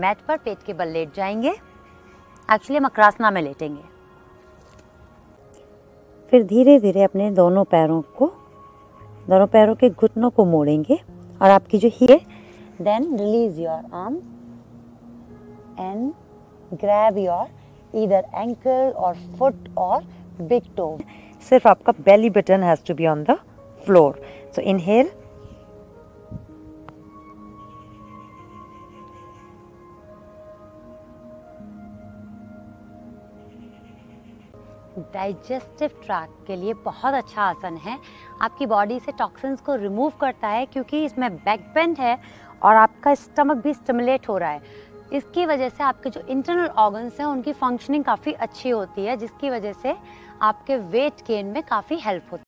Mat पर पेट के बल लेट जाएँगे। एक्चुअली हम अक्रासना में लेटेंगे। फिर धीरे धीरे अपने दोनों पैरों को, दोनों पैरों के घुटनों को मोड़ेंगे और आपकी जो ही then release your arm and grab your इधर एंकल और फुट और बिग टो सिर्फ़ आपका belly button has to be on the floor so inhale digestive tract के लिए बहुत अच्छा आसन है। आपकी बॉडी से टॉक्सिन्स को रिमूव करता है क्योंकि इसमें बैक बेंड है और आपका स्टमक भी स्टिमुलेट हो रहा है। इसकी वजह से आपके जो इंटरनल ऑर्गन्स हैं, उनकी फंक्शनिंग काफ़ी अच्छी होती है, जिसकी वजह से आपके वेट गेन में काफ़ी हेल्प होती है।